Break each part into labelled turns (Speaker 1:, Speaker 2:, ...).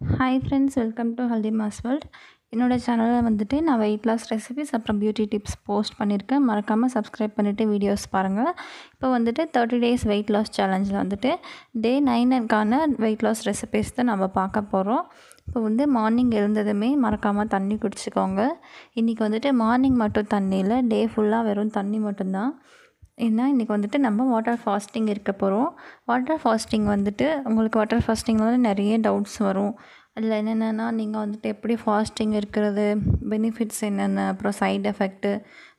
Speaker 1: Hi friends welcome to healthy moms world என்னோடய சேனலில் வந்துட்டு நான் வெயிட் லாஸ் ரெசிபிஸ் அப்புறம் பியூட்டி டிப்ஸ் போஸ்ட் பண்ணியிருக்கேன் மறக்காமல் சப்ஸ்கிரைப் பண்ணிவிட்டு வீடியோஸ் பாருங்கள் இப்போ வந்துட்டு தேர்ட்டி டேஸ் வெயிட் லாஸ் சேலஞ்சில் வந்துட்டு டே நைனுக்கான வெயிட் லாஸ் ரெசிபிஸ் தான் நம்ம பார்க்க போகிறோம் இப்போ வந்து மார்னிங் எழுந்ததுமே மறக்காமல் தண்ணி குடிச்சிக்கோங்க. இன்றைக்கி வந்துட்டு மார்னிங் மட்டும் தண்ணி இல்லை டே ஃபுல்லாக வெறும் தண்ணி மட்டும்தான். ஏன்னா இன்றைக்கி வந்துட்டு நம்ம வாட்டர் ஃபாஸ்டிங் இருக்க போகிறோம் வாட்டர் ஃபாஸ்டிங் வந்துட்டு உங்களுக்கு வாட்டர் ஃபாஸ்டிங்னால நிறைய டவுட்ஸ் வரும். அதில் என்னென்னா நீங்கள் வந்துட்டு எப்படி ஃபாஸ்டிங் இருக்கிறது பெனிஃபிட்ஸ் என்னென்ன அப்புறம் சைடு எஃபெக்ட்டு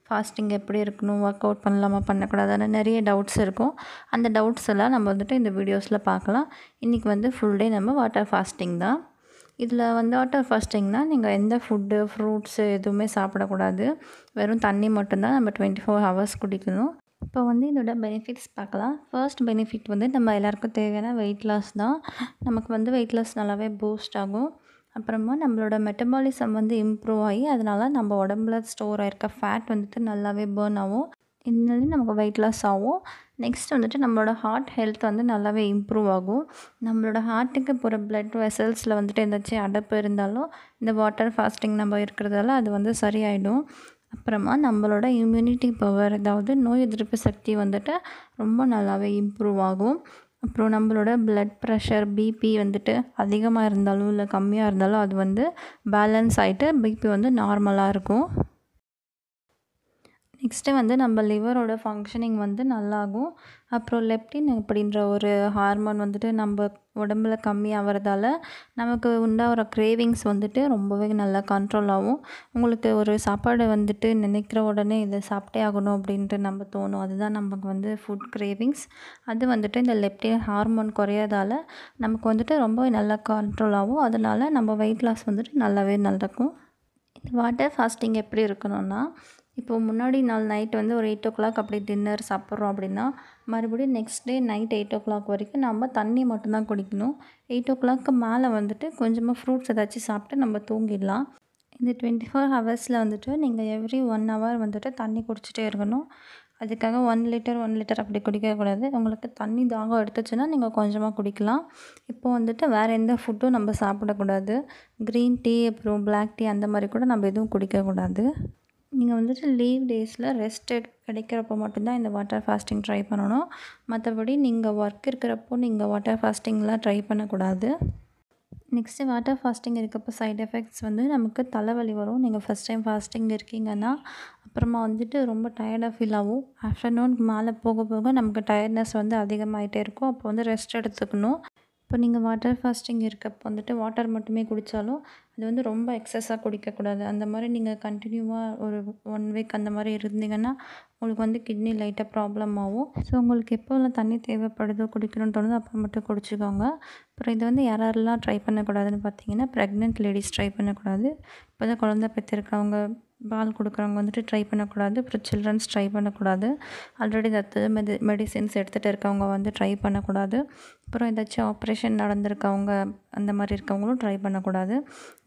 Speaker 1: ஃபாஸ்டிங் எப்படி இருக்கணும் ஒர்க் அவுட் பண்ணலாமா பண்ணக்கூடாதுன்னு நிறைய டவுட்ஸ் இருக்கும். அந்த டவுட்ஸ் எல்லாம் நம்ம வந்துட்டு இந்த வீடியோஸில் பார்க்கலாம். இன்றைக்கி வந்து ஃபுல் டே நம்ம வாட்டர் ஃபாஸ்டிங் தான். இதில் வந்து வாட்டர் ஃபாஸ்டிங்னால் நீங்கள் எந்த ஃபுட்டு ஃப்ரூட்ஸு எதுவுமே சாப்பிடக்கூடாது. வெறும் தண்ணி மட்டும்தான் நம்ம டுவெண்ட்டி ஃபோர் ஹவர்ஸ் குடிக்கணும். இப்போ வந்து இதோட பெனிஃபிட்ஸ் பார்க்கலாம். ஃபர்ஸ்ட் பெனிஃபிட் வந்து நம்ம எல்லாருக்கும் தேவையான வெயிட் லாஸ் தான். நமக்கு வந்து வெயிட் லாஸ் நல்லாவே பூஸ்ட் ஆகும். அப்புறமா நம்மளோட மெட்டபாலிசம் வந்து இம்ப்ரூவ் ஆகி அதனால் நம்ம உடம்புல ஸ்டோர் ஆகிருக்க ஃபேட் வந்துட்டு நல்லாவே பேர்ன் ஆகும். இதனாலே நமக்கு வெயிட் லாஸ் ஆகும். நெக்ஸ்ட் வந்துட்டு நம்மளோட ஹார்ட் ஹெல்த் வந்து நல்லாவே இம்ப்ரூவ் ஆகும். நம்மளோட ஹார்ட்டுக்கு போகிற பிளட் வெசல்ஸில் வந்துட்டு ஏதாச்சும் அடப்பு இருந்தாலும் இந்த வாட்டர் ஃபாஸ்டிங் நம்ம இருக்கிறதால அது வந்து சரியாயிடும். அப்புறமா நம்மளோட இம்யூனிட்டி பவர் அதாவது நோய் எதிர்ப்பு சக்தி வந்துட்டு ரொம்ப நல்லாவே இம்ப்ரூவ் ஆகும். அப்புறம் நம்மளோட ப்ளட் ப்ரெஷர் பிபி வந்துட்டு அதிகமாக இருந்தாலும் இல்லை கம்மியாக இருந்தாலும் அது வந்து பேலன்ஸ் ஆகிட்டு பிபி வந்து நார்மலாக இருக்கும். நெக்ஸ்ட்டு வந்து நம்ம லிவரோட ஃபங்க்ஷனிங் வந்து நல்லாகும். அப்புறம் லெப்டின் அப்படின்ற ஒரு ஹார்மோன் வந்துட்டு நம்ம உடம்புல கம்மி ஆகிறதால நமக்கு உண்டாகிற க்ரேவிங்ஸ் வந்துட்டு ரொம்பவே நல்லா கண்ட்ரோல் ஆகும். உங்களுக்கு ஒரு சாப்பாடு வந்துட்டு நினைக்கிற உடனே இதை சாப்பிட்டே ஆகணும் அப்படின்ட்டு நம்ம தோணும். அதுதான் நமக்கு வந்து ஃபுட் க்ரேவிங்ஸ் அது வந்துட்டு இந்த லெப்டின் ஹார்மோன் குறையதால நமக்கு வந்துட்டு ரொம்ப நல்லா கண்ட்ரோல் ஆகும். அதனால் நம்ம வெயிட் லாஸ் வந்துட்டு நல்லாவே நடக்கும். வாட்டர் ஃபாஸ்டிங் எப்படி இருக்கணும்னா இப்போது முன்னாடி நாள் நைட் வந்து ஒரு எயிட் ஓ கிளாக் அப்படி டின்னர் சாப்பிட்றோம் அப்படின்னா மறுபடியும் next day night eight o'clock வரைக்கும் நம்ம தண்ணி மட்டும்தான் குடிக்கணும். எயிட் ஓ கிளாக்கு மேலே வந்துட்டு கொஞ்சமாக ஃப்ரூட்ஸ் ஏதாச்சும் சாப்பிட்டு நம்ம தூங்கிடலாம். இந்த டுவெண்ட்டி ஃபோர் ஹவர்ஸில் வந்துட்டு நீங்கள் எவ்ரி ஒன் ஹவர் வந்துட்டு தண்ணி குடிச்சிட்டே இருக்கணும். அதுக்காக ஒன் லிட்டர் ஒன் லிட்டர் அப்படி குடிக்கக்கூடாது உங்களுக்கு தண்ணி தாகம் எடுத்துச்சுன்னா நீங்கள் கொஞ்சமாக குடிக்கலாம். இப்போ வந்துட்டு வேறு எந்த ஃபுட்டும் நம்ம சாப்பிடக்கூடாது. க்ரீன் டீ அப்புறம் பிளாக் டீ அந்த மாதிரி கூட நம்ம எதுவும் குடிக்கக்கூடாது. நீங்கள் வந்துட்டு லீவ் டேஸில் ரெஸ்ட் கிடைக்கிறப்போ மட்டும்தான் இந்த வாட்டர் ஃபாஸ்டிங் ட்ரை பண்ணணும். மற்றபடி நீங்கள் ஒர்க் இருக்கிறப்போ நீங்கள் வாட்டர் ஃபாஸ்டிங்லாம் ட்ரை பண்ணக்கூடாது. நெக்ஸ்ட்டு வாட்டர் ஃபாஸ்டிங் இருக்கப்போ சைட் எஃபெக்ட்ஸ் வந்து நமக்கு தலைவலி வரும். நீங்கள் ஃபஸ்ட் டைம் ஃபாஸ்டிங் இருக்கீங்கன்னா அப்புறமா வந்துட்டு ரொம்ப டயர்டாக ஃபீல் ஆகும். ஆஃப்டர்நூன் மேலே போக போக நமக்கு டயர்ட்னஸ் வந்து அதிகமாகிட்டே இருக்கும். அப்போ வந்து ரெஸ்ட் எடுத்துக்கணும். இப்போ நீங்கள் வாட்டர் ஃபாஸ்டிங் இருக்கப்போ வந்துட்டு வாட்டர் மட்டுமே குடித்தாலும் அது வந்து ரொம்ப எக்ஸஸாக குடிக்கக்கூடாது. அந்த மாதிரி நீங்கள் கண்டினியூவாக ஒரு ஒன் வீக் அந்த மாதிரி இருந்தீங்கன்னா உங்களுக்கு வந்து கிட்னி லைட்டாக ப்ராப்ளம் ஆகும். ஸோ உங்களுக்கு எப்போல்லாம் தண்ணி தேவைப்படுதோ குடிக்கணும்னு தோணுதோ அப்போ மட்டும் குடிச்சிக்கோங்க. அப்புறம் இதை வந்து யாரெல்லாம் ட்ரை பண்ணக்கூடாதுன்னு பார்த்தீங்கன்னா ப்ரெக்னென்ட் லேடிஸ் ட்ரை பண்ணக்கூடாது. இப்போ தான் குழந்த பெற்றிருக்கவங்க பால் கொடுக்குறவங்க வந்துட்டு ட்ரை பண்ணக்கூடாது. அப்புறம் சில்ட்ரன்ஸ் ட்ரை பண்ணக்கூடாது. ஆல்ரெடி தத்து மெடி மெடிசின்ஸ் எடுத்துகிட்டு இருக்கவங்க வந்து ட்ரை பண்ணக்கூடாது. அப்புறம் ஏதாச்சும் ஆப்ரேஷன் நடந்திருக்கவங்க அந்த மாதிரி இருக்கவங்களும் ட்ரை பண்ணக்கூடாது.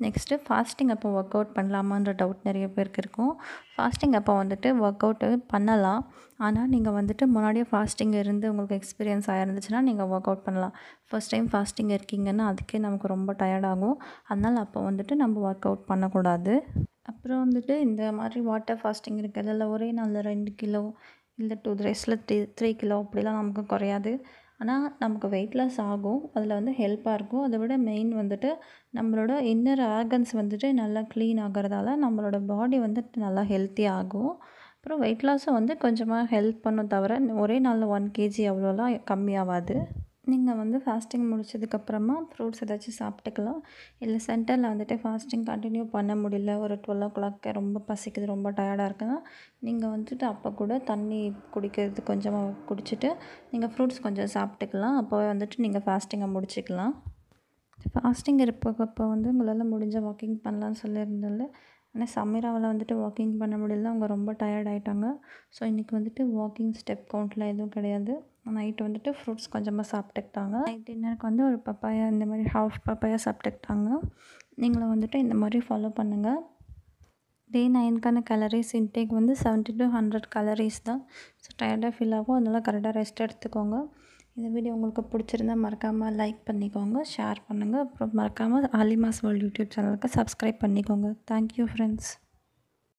Speaker 1: நெக்ஸ்ட்டு ஃபாஸ்டிங் அப்போ ஒர்க் அவுட் பண்ணலாமான்ற டவுட் நிறைய பேருக்கு இருக்கும். ஃபாஸ்டிங் அப்போ வந்துட்டு ஒர்க் அவுட்டு பண்ணலாம். ஆனால் நீங்கள் வந்துட்டு முன்னாடியே ஃபாஸ்டிங் இருந்து உங்களுக்கு எக்ஸ்பீரியன்ஸ் ஆகிருந்துச்சுன்னா நீங்கள் ஒர்க் அவுட் பண்ணலாம். ஃபஸ்ட் டைம் ஃபாஸ்டிங் இருக்கீங்கன்னா அதுக்கே நமக்கு ரொம்ப டயர்டாகும் அதனால் அப்போ வந்துட்டு நம்ம ஒர்க் அவுட் பண்ணக்கூடாது. அப்புறம் வந்துட்டு இந்த மாதிரி வாட்டர் ஃபாஸ்டிங் இருக்கிறதுல ஒரே நாளில் ரெண்டு கிலோ இல்லை டூ டேஸில் த்ரீ த்ரீ கிலோ அப்படிலாம் நமக்கு குறையாது. ஆனால் நமக்கு வெயிட் லாஸ் ஆகும். அதில் வந்து ஹெல்ப்பாக இருக்கும். அதை விட மெயின் வந்துட்டு நம்மளோட இன்னர் ஆர்கன்ஸ் வந்துட்டு நல்லா க்ளீன் ஆகிறதால நம்மளோட பாடி வந்துட்டு நல்லா ஹெல்த்தி ஆகும். அப்புறம் வெயிட் லாஸும் வந்து கொஞ்சமாக ஹெல்ப் பண்ணும் தவிர ஒரே நாளில் ஒன் கேஜி அவ்வளோலாம் கம்மியாகாது நீங்கள் வந்து ஃபாஸ்டிங் முடிச்சதுக்கப்புறமா ஃப்ரூட்ஸ் ஏதாச்சும் சாப்பிட்டுக்கலாம். இல்லை சென்டரில் வந்துட்டு ஃபாஸ்டிங் கண்டினியூ பண்ண முடியல. ஒரு டுவெல் ஓ கிளாக்கு ரொம்ப பசிக்குது ரொம்ப டயர்டாக இருக்குன்னா நீங்கள் வந்துட்டு அப்போ கூட தண்ணி குடிக்கிறது கொஞ்சமாக குடிச்சிட்டு நீங்கள் ஃப்ரூட்ஸ் கொஞ்சம் சாப்பிட்டுக்கலாம். அப்போவே வந்துட்டு நீங்கள் ஃபாஸ்டிங்கை முடிச்சிக்கலாம். ஃபாஸ்டிங் இருப்பப்போ வந்து உங்களால் முடிஞ்ச வாக்கிங் பண்ணலான்னு சொல்லியிருந்தால ஆனால் சமீராவில் வந்துட்டு வாக்கிங் பண்ண முடியல. அவங்க ரொம்ப டயர்ட் ஆகிட்டாங்க ஸோ இன்றைக்கி வந்துட்டு வாக்கிங் ஸ்டெப் கவுண்ட்லாம் எதுவும் கிடையாது. நைட்டு வந்துட்டு ஃப்ரூட்ஸ் கொஞ்சமாக சாப்பிட்டுக்கிட்டாங்க. நைட் டின்னருக்கு வந்து ஒரு பப்பாயா இந்த மாதிரி ஹாஃப் பப்பாயா சாப்பிட்டுக்கிட்டாங்க. நீங்களும் வந்துட்டு இந்த மாதிரி ஃபாலோ பண்ணுங்கள் டே நைனுக்கான கலரிஸ் இன்டேக் வந்து செவன்ட்டி டு ஹண்ட்ரட் கலரிஸ் தான். ஸோ டயர்டாக ஃபீல் ஆகும். அதனால் கரெக்டாக ரெஸ்ட் எடுத்துக்கோங்க. இந்த வீடியோ உங்களுக்கு பிடிச்சிருந்தா மறக்காமல் லைக் பண்ணிக்கோங்க ஷேர் பண்ணுங்கள் அப்புறம் மறக்காமல் ஆலிமாஸ் வேர்ல்ட் யூடியூப் சேனலுக்கு சப்ஸ்கிரைப் பண்ணிக்கோங்க. Thank you friends